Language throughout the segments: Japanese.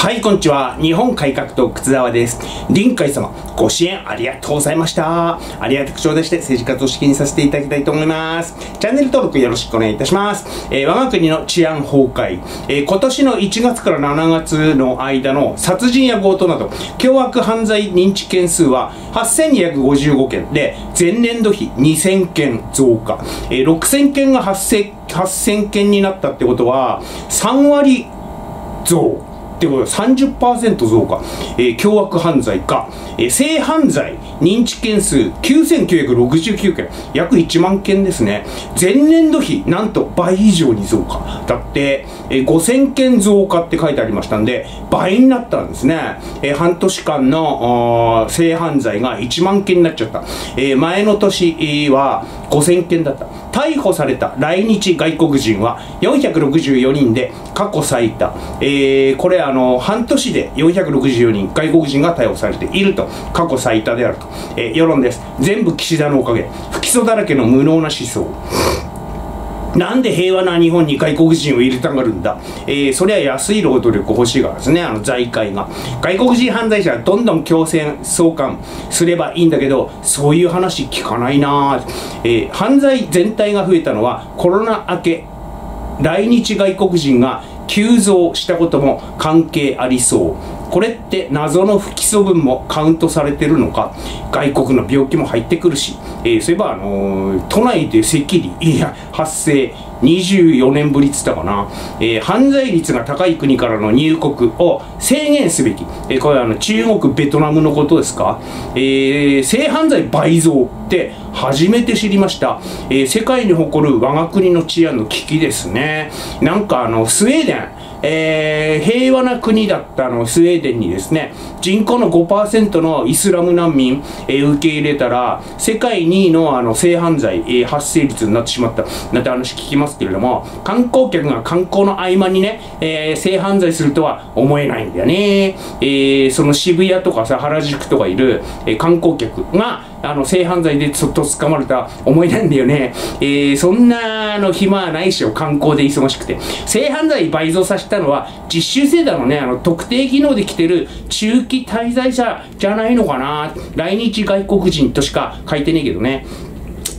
はい、こんにちは。日本改革党、靴沢です。臨海様、ご支援ありがとうございました。ありがたく頂戴して政治活動資金にさせていただきたいと思います。チャンネル登録よろしくお願いいたします。えー我が国の治安崩壊、えー今年の1月から7月の間の殺人や強盗など、凶悪犯罪認知件数は8255件で、前年度比2000件増加。えー6000件が8000 8000件になったってことは、3割増ってことは30%増加、えー凶悪犯罪か、えー性犯罪。認知件数9969件約1万件ですね。前年度比なんと倍以上に増加。だって、えー5000件増加って書いてありましたんで倍になったんですね、えー半年間の性犯罪が1万件になっちゃった、えー前の年は5000件だった。逮捕された来日外国人は464人で過去最多、えーこれあの半年で464人外国人が逮捕されていると。過去最多であると、えー世論です。全部岸田のおかげ。不起訴だらけの無能な思想。なんで平和な日本に外国人を入れたがるんだ、えーそれは安い労働力欲しいからですね、あの財界が。外国人犯罪者はどんどん強制送還すればいいんだけど、そういう話聞かないなえー犯罪全体が増えたのはコロナ明け、来日外国人が急増したことも関係ありそう。これって謎の不起訴分もカウントされてるのか？外国の病気も入ってくるし、えーそういえば、あのー都内で赤痢いや発生24年ぶりっつったかな、えー犯罪率が高い国からの入国を制限すべき、えーこれはあの中国ベトナムのことですか、えー性犯罪倍増って初めて知りました、えー世界に誇る我が国の治安の危機ですね。なんかあのスウェーデンえー平和な国だったのスウェーデンにですね人口の5%のイスラム難民、えー受け入れたら世界2位のあの性犯罪、えー発生率になってしまった。なんて話聞きますけれども観光客が観光の合間にね、えー性犯罪するとは思えないんだよね、えーその渋谷とかさ原宿とかいる、えー観光客があの性犯罪でちょっと捕まるとは思えなんだよね、えーそんなの暇はないしょ観光で忙しくて。性犯罪倍増させたのは実習生だのね。あの特定技能で来てる中期滞在者じゃないのかな。来日外国人としか書いてねえけどね。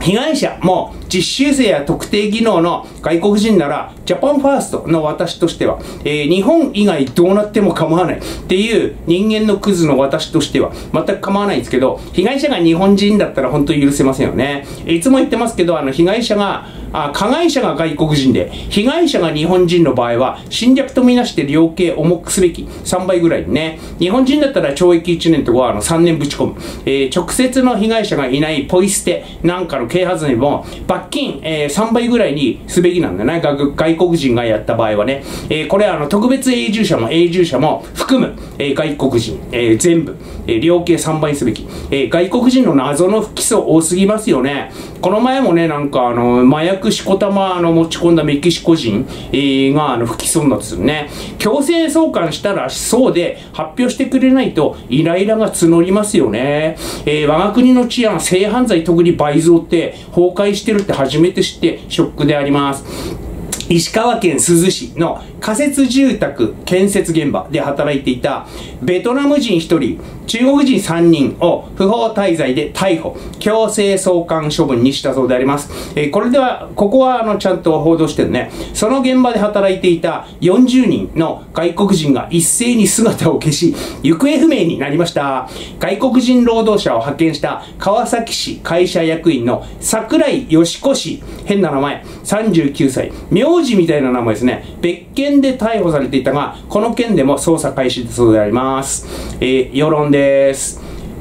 被害者も実習生や特定技能の外国人ならジャパンファーストの私としては、えー日本以外どうなっても構わないっていう人間のクズの私としては全く構わないんですけど被害者が日本人だったら本当に許せませんよね。いつも言ってますけどあの被害者があ加害者が外国人で被害者が日本人の場合は侵略とみなして量刑重くすべき3倍ぐらいにね。日本人だったら懲役1年とかあの3年ぶち込む、えー直接の被害者がいないポイ捨てなんかの啓発にも罰罰金、えー3倍ぐらいにすべきなんだね外国人がやった場合はね、えーこれはあの特別永住者も永住者も含む、えー外国人、えー全部、えー量刑3倍すべき、えー外国人の謎の不起訴多すぎますよね。この前もねなんかあの麻薬しこたまあの持ち込んだメキシコ人、えーがあの不起訴になってたね。強制送還したらそうで発表してくれないとイライラが募りますよね、えー我が国の治安性犯罪特に倍増って崩壊してるって初めて知ってショックであります。石川県珠洲市の仮設住宅建設現場で働いていたベトナム人1人中国人3人を不法滞在で逮捕強制送還処分にしたそうであります、えーこれではここはあのちゃんと報道してるね。その現場で働いていた40人の外国人が一斉に姿を消し行方不明になりました。外国人労働者を派遣した川崎市会社役員の桜井義子氏。変な名前。39歳。名字みたいな名前ですね。別件で逮捕されていたがこの件でも捜査開始だそうであります、えー世論です。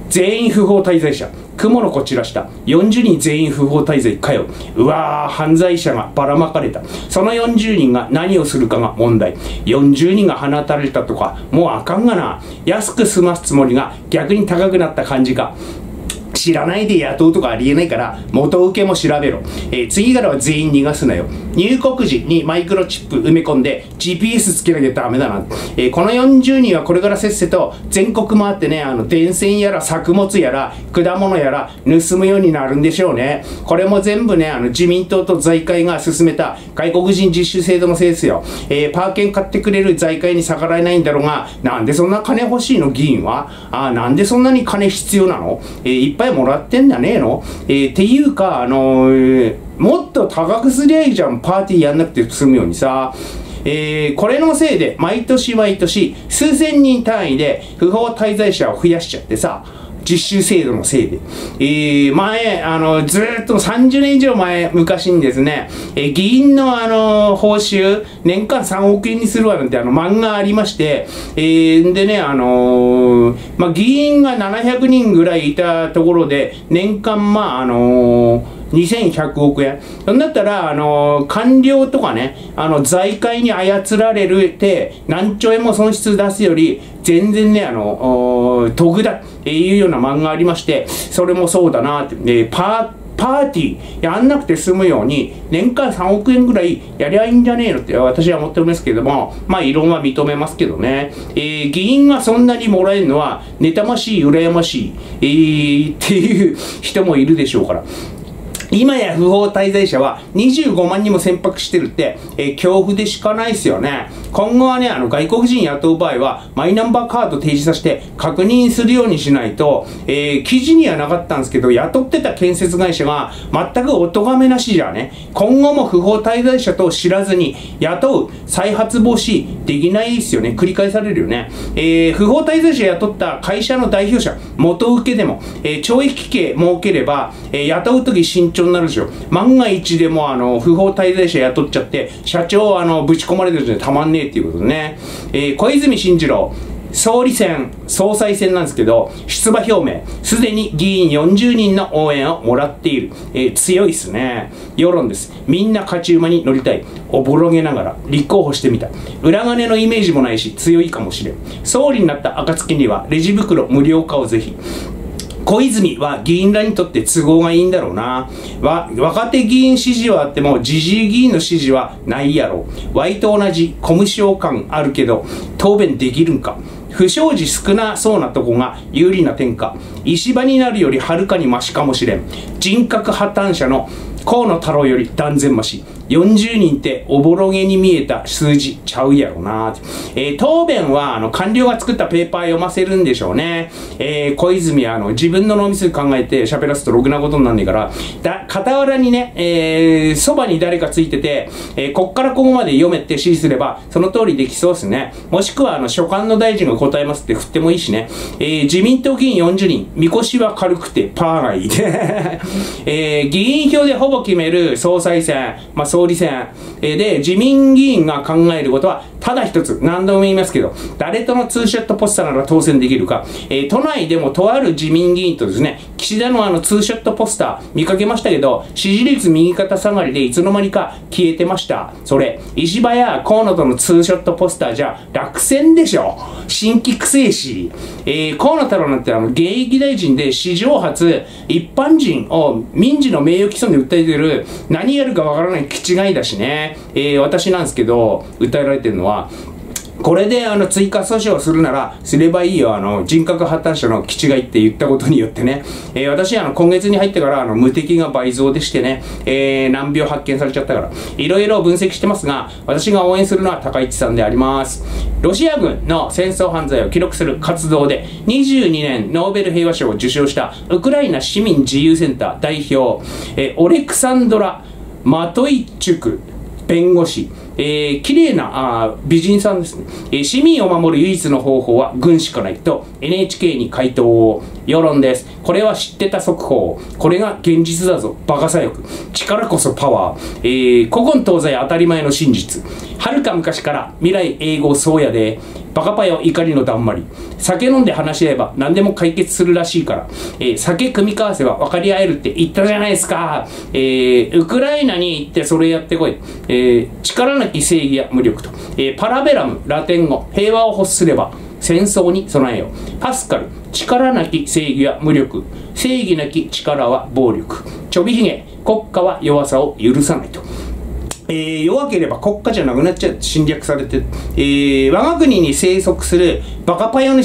全員不法滞在者。雲の子散らした。40人全員不法滞在かよ。うわー犯罪者がばらまかれた。その40人が何をするかが問題。40人が放たれたとかもうあかんがな。安く済ますつもりが逆に高くなった感じか。知らないで雇うとかありえないから元請けも調べろ、えー、次からは全員逃がすなよ。入国時にマイクロチップ埋め込んで GPS つけなきゃダメだな、えー、この40人はこれからせっせと全国回ってねあの電線やら作物やら果物やら盗むようになるんでしょうね。これも全部ねあの自民党と財界が進めた外国人実習制度のせいですよ、えー、パー券買ってくれる財界に逆らえないんだろうがなんでそんな金欲しいの？議員は？あなんでそんなに金必要なの、えー、いっぱいもらってんじゃねえの、えー、っていうかあのー、もっと高くすりゃいいじゃんパーティーやんなくて済むようにさ。えー、これのせいで毎年毎年数千人単位で不法滞在者を増やしちゃってさ。実習制度のせいで。えー、前、あの、ずっと30年以上前、昔にですね、えー、議員のあの、報酬、年間3億円にするわなんてあの、漫画ありまして、えー、でね、あのー、まあ、議員が700人ぐらいいたところで、年間、まあ、あのー2100億円。そんだったら、あの、官僚とかね、あの、財界に操られるて、何兆円も損失出すより、全然ね、あの、得だっていうような漫画ありまして、それもそうだなって。で、パーパーティーやんなくて済むように年間3億円ぐらいやりゃいいんじゃねえのって私は思ってるんですけどもまあ異論は認めますけどね、えー、議員がそんなにもらえるのは妬ましい羨ましい、えー、っていう人もいるでしょうから今や不法滞在者は25万人も船舶してるって、えー、恐怖でしかないですよね。今後はね、あの外国人雇う場合は、マイナンバーカード提示させて確認するようにしないと、えー、記事にはなかったんですけど、雇ってた建設会社が全くお咎めなしじゃね、今後も不法滞在者と知らずに雇う再発防止できないですよね。繰り返されるよね。えー、不法滞在者雇った会社の代表者、元請けでも、えー、懲役刑設ければ、えー、雇うとき慎重になるでしょ。万が一でも、あの、不法滞在者雇っちゃって、社長、あの、ぶち込まれてるんでたまんねえっていうことでね。えー、小泉進次郎、総理選、総裁選なんですけど、出馬表明、すでに議員40人の応援をもらっている。えー、強いっすね。世論です。みんな勝ち馬に乗りたい。おぼろげながら、立候補してみた。裏金のイメージもないし、強いかもしれん。総理になった暁には、レジ袋無料化をぜひ。小泉は議員らにとって都合がいいんだろうな。わ若手議員支持はあっても、じじい議員の支持はないやろ。Y と同じコム省感あるけど、答弁できるんか。不祥事少なそうなとこが有利な点か。石場になるよりはるかにマシかもしれん。人格破綻者の河野太郎より断然マシ。40人っておぼろげに見えた数字ちゃうやろな。えー、答弁は、あの、官僚が作ったペーパー読ませるんでしょうね。えー、小泉は、あの、自分の脳みそ考えて喋らすとろくなことになんねえから、だ、傍らにね、えー、そばに誰かついてて、えー、こっからここまで読めって指示すれば、その通りできそうですね。もしくは、あの、所管の大臣が答えますって振ってもいいしね。えー、自民党議員40人、みこしは軽くてパーがいい、えー、議員票でほぼ決める総裁選、まあ、総理選。で自民議員が考えることはただ一つ何度も言いますけど誰とのツーショットポスターなら当選できるか、えー、都内でもとある自民議員とですね岸田のあのツーショットポスター見かけましたけど支持率右肩下がりでいつの間にか消えてました。それ石破や河野とのツーショットポスターじゃ落選でしょ。新規くせえし、えー、河野太郎なんてあの現役大臣で史上初一般人を民事の名誉毀損で訴えてる何やるかわからない気違いだしね、えー、私なんですけど、訴えられてるのは、これであの追加訴訟をするならすればいいよあの人格破綻者の気違いって言ったことによってね、えー、私あの今月に入ってからあの無敵が倍増でしてね、えー、難病発見されちゃったから。いろいろ分析してますが私が応援するのは高市さんであります。ロシア軍の戦争犯罪を記録する活動で22年ノーベル平和賞を受賞したウクライナ市民自由センター代表、えー、オレクサンドラマトイチュク弁護士、えー、綺麗なあ美人さんですね、えー、市民を守る唯一の方法は軍しかないと NHK に回答を世論です。これは知ってた速報。これが現実だぞ。バカ左翼力こそパワー、えー、古今東西当たり前の真実。はるか昔から未来英語そうやでバカパよ怒りのだんまり酒飲んで話し合えば何でも解決するらしいから、えー、酒組み交わせば分かり合えるって言ったじゃないですか、えー、ウクライナに行ってそれやってこい、えー、力なき正義や無力と、え、パラベラムラテン語平和を欲すれば戦争に備えよう。パスカル、力なき正義は無力。正義なき力は暴力。ちょびひげ、国家は弱さを許さないと。えー、弱ければ国家じゃなくなっちゃう侵略されて、えー、我が国に生息するバカパヤの思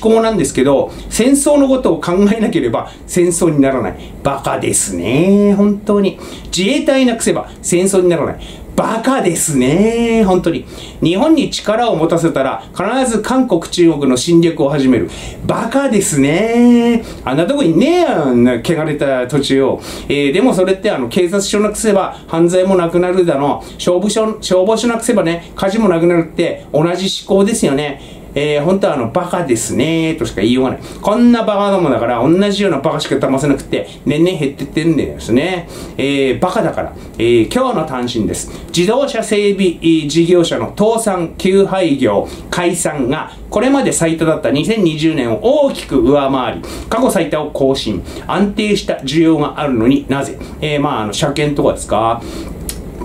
考なんですけど、戦争のことを考えなければ戦争にならない。バカですね。本当に。自衛隊なくせば戦争にならない。バカですね。本当に。日本に力を持たせたら、必ず韓国、中国の侵略を始める。バカですね。あんなとこにねえやん、汚れた土地を。えー、でもそれって、あの、警察署なくせば、犯罪もなくなるだの、消防署、消防署なくせばね、火事もなくなるって、同じ思考ですよね。えー、本当はあの、バカですねとしか言いようがない。こんなバカどもだから、同じようなバカしか騙せなくて、年々減ってってんですね。えー、バカだから、えー、今日の単身です。自動車整備事業者の倒産、休廃業、解散が、これまで最多だった2020年を大きく上回り、過去最多を更新。安定した需要があるのになぜ？えー、まあ、あの、車検とかですか？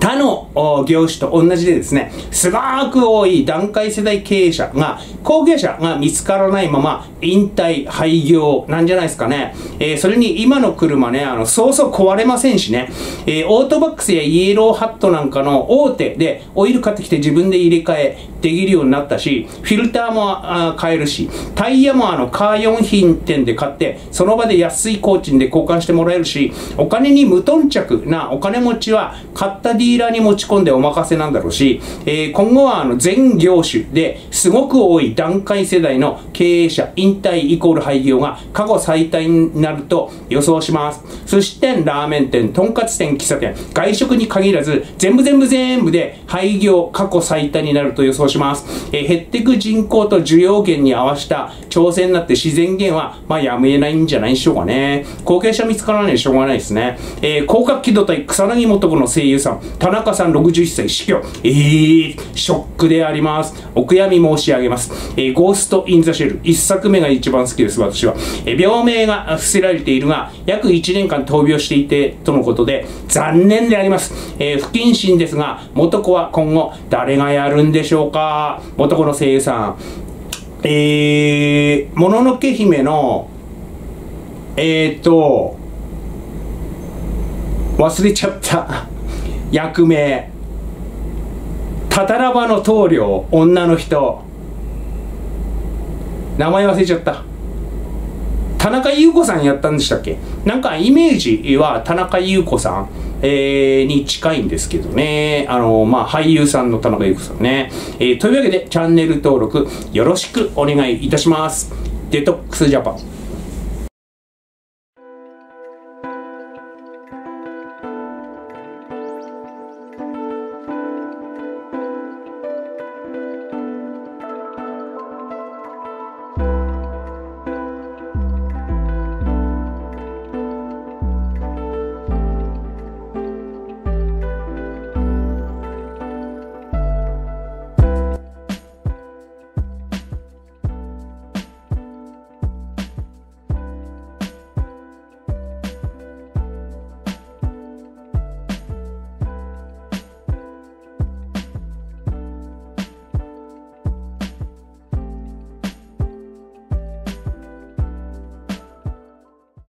他の業種と同じでですね、すごく多い段階世代経営者が、後継者が見つからないまま引退、廃業なんじゃないですかね。えー、それに今の車ね、あの、そうそう壊れませんしね、えー、オートバックスやイエローハットなんかの大手でオイル買ってきて自分で入れ替えできるようになったし、フィルターも買えるし、タイヤもあの、カー用品店で買って、その場で安い工賃で交換してもらえるし、お金に無頓着なお金持ちは買ったディーラーに持ち込んでお任せなんだろうし、えー、今後はあの全業種ですごく多い段階世代の経営者、引退イコール廃業が過去最多になると予想します。寿司店、ラーメン店、とんかつ店、喫茶店、外食に限らず、全部全部全部で廃業過去最多になると予想します。えー、減っていく人口と需要源に合わせた挑戦になって自然源は、まあやめないんじゃない？でしょうかね。後継者見つからないでしょうがないですね。えー、広角機動隊草薙素子の声優さん、田中さん61歳死去。えー、ショックであります。お悔やみ申し上げます。えー、ゴースト・イン・ザ・シェル。一作目が一番好きです、私は。えー、病名が伏せられているが、約1年間闘病していて、とのことで、残念であります。えー、不謹慎ですが、元子は今後、誰がやるんでしょうか？元子の声優さん。えー、もののけ姫の、えーと、忘れちゃった。役名タタラバの棟梁女の人名前忘れちゃった田中優子さんやったんでしたっけ？なんかイメージは田中優子さん、えー、に近いんですけどね。あの、まあ、俳優さんの田中優子さんね。えー、というわけでチャンネル登録よろしくお願いいたします。デトックスジャパン。